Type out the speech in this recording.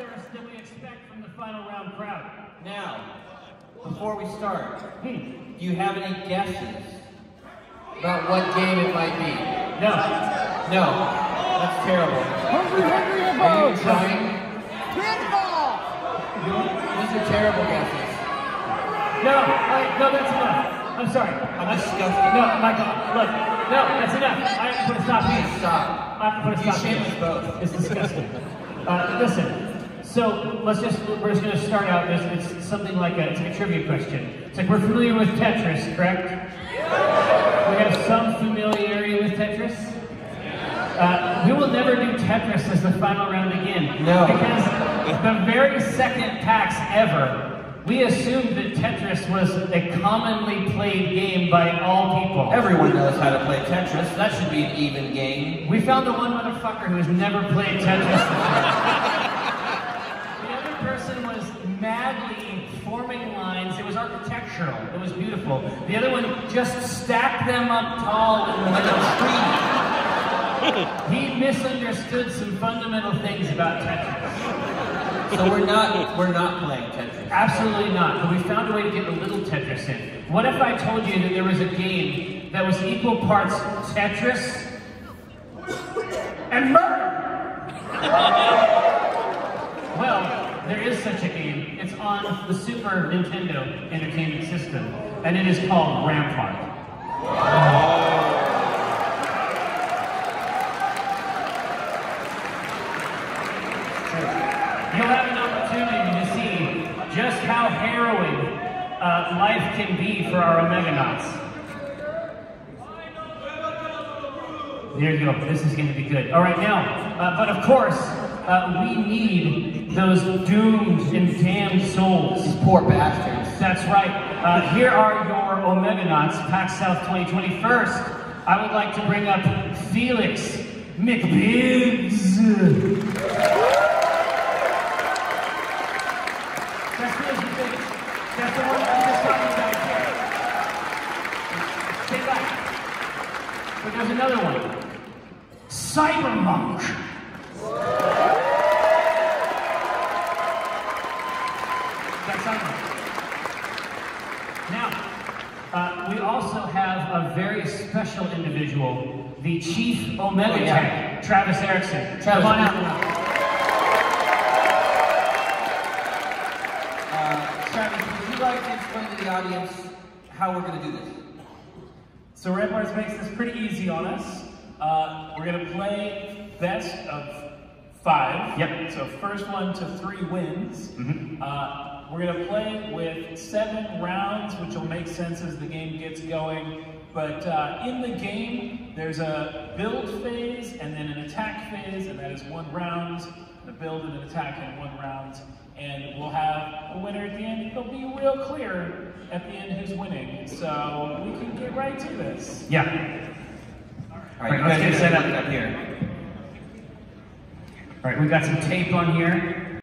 thirst that we expect from the final round crowd. Now, before we start, Hmm. do you have any guesses about what game it might be? No. No, that's terrible. Hungry, hungry Are you trying? Pinball! These are terrible guesses. No, all right, no, that's enough. I'm sorry. I'm disgusted. No, Michael, look. No, that's enough. I have to put a stop here. Please stop. I have to put a You stop shame here. us both. It's disgusting. Uh, listen, so let's just, we're just going to start out, it's, it's something like a, it's like a trivia question. It's like we're familiar with Tetris, correct? We have some familiarity with Tetris? Uh, we will never do Tetris as the final round again. No. Because the very second PAX ever, we assumed that Tetris was a commonly played game by all people. Everyone knows how to play Tetris. That should be an even game. We found the one motherfucker who has never played Tetris before. the other person was madly forming lines. It was architectural. It was beautiful. The other one just stacked them up tall and Like a tree. he misunderstood some fundamental things about Tetris. So we're not we're not playing Tetris. Absolutely not. But we found a way to get a little Tetris in. What if I told you that there was a game that was equal parts Tetris and murder? well, there is such a game. It's on the Super Nintendo Entertainment System, and it is called Rampart. You'll have an opportunity to see just how harrowing uh, life can be for our Omeganauts. There you go. This is going to be good. All right, now, uh, but of course, uh, we need those doomed and damned souls. These poor bastards. That's right. Uh, here are your Omeganauts, PAX South 2020. First, I would like to bring up Felix McBiggs. That's Felix McBiggs. That's the one I'm just talking about here. Stay back. But there's another one. Cybermonk. Now, uh, we also have a very special individual, the Chief Omega Oh, yeah. Travis Erickson. Travis, Come on out. Uh, Travis, would you like to explain to the audience how we're going to do this? So Ramparts makes this pretty easy on us. Uh, we're gonna play best of five. Yep. So first one to three wins. Uh, we're gonna play with seven rounds, which will make sense as the game gets going. But uh, in the game, there's a build phase and then an attack phase, and that is one round. A build and an attack in one round. And we'll have a winner at the end. It'll be real clear at the end who's winning. So we can get right to this. Yeah. All right, All right, let's get guys set up. up here. All right, we've got some tape on here.